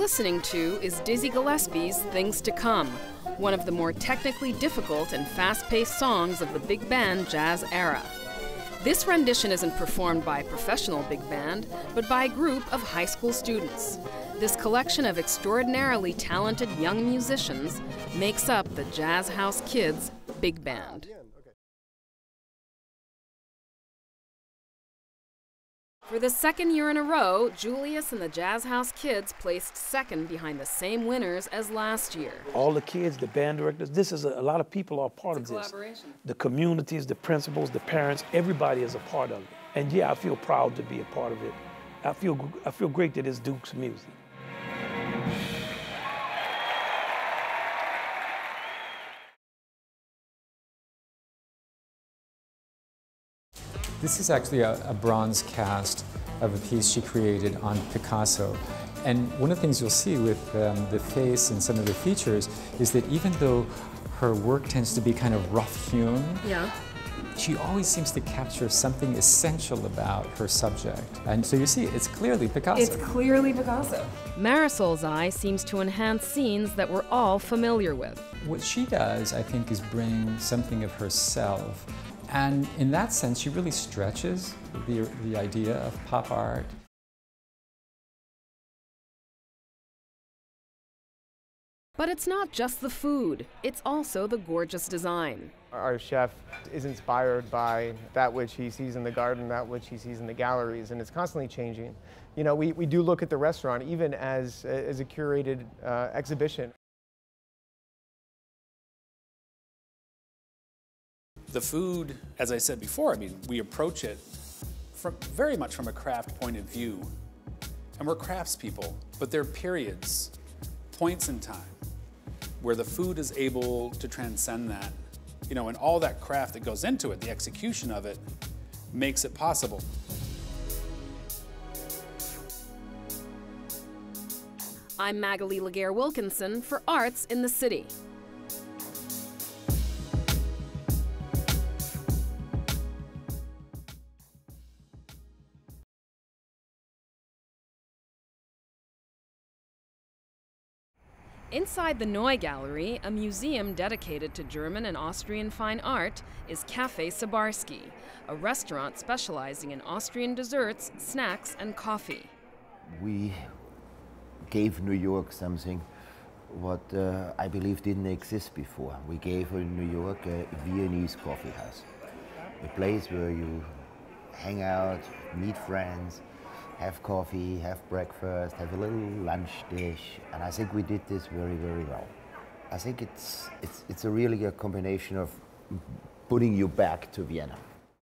listening to is Dizzy Gillespie's Things to Come, one of the more technically difficult and fast paced songs of the big band jazz era. This rendition isn't performed by a professional big band, but by a group of high school students. This collection of extraordinarily talented young musicians makes up the Jazz House Kids Big Band. For the second year in a row, Julius and the Jazz House Kids placed second behind the same winners as last year. All the kids, the band directors, this is a, a lot of people are part It's of this. The communities, the principals, the parents, everybody is a part of it. And yeah, I feel proud to be a part of it. I feel, I feel great that it's Duke's music. This is actually a, a bronze cast of a piece she created on Picasso. And one of the things you'll see with um, the face and some of the features is that even though her work tends to be kind of rough hewn, Yeah. she always seems to capture something essential about her subject. And so you see, it's clearly Picasso. It's clearly Picasso. Marisol's eye seems to enhance scenes that we're all familiar with. What she does, I think, is bring something of herself. And in that sense, she really stretches the, the idea of pop art. But it's not just the food, it's also the gorgeous design. Our chef is inspired by that which he sees in the garden, that which he sees in the galleries, and it's constantly changing. You know, we, we do look at the restaurant even as, as a curated uh, exhibition. The food, as I said before, I mean, we approach it from very much from a craft point of view. And we're craftspeople, but there are periods, points in time, where the food is able to transcend that. You know, and all that craft that goes into it, the execution of it, makes it possible. I'm Magali Laguerre Wilkinson for Arts in the City. Inside the Neue Galerie, a museum dedicated to German and Austrian fine art, is Cafe Sabarsky, a restaurant specializing in Austrian desserts, snacks, and coffee. we gave New York something what uh, I believe didn't exist before. We gave New York a Viennese coffee house, a place where you hang out, meet friends, have coffee, have breakfast, have a little lunch dish, and I think we did this very, very well. I think it's, it's, it's a really a combination of putting you back to Vienna.